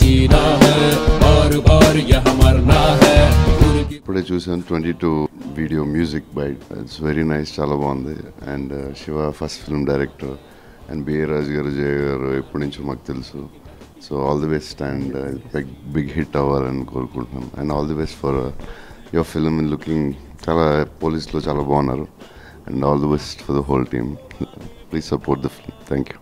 जीना है यह मरना है। ఇప్పుడే చూసాను twenty two video music by it's very nice చాలా బాగుంది. And uh, Shiva first film director and B A Raju గారు జయ గారు ఎప్పటి నుంచో మాకు తెలుసు. So all the best and big big hit అవ్వాలని కోరుకుంటున్నాను and all the best for uh, your film in looking చాలా పోలీస్లో చాలా బాగున్నారు. And all the best for the whole team. Please support the film thank you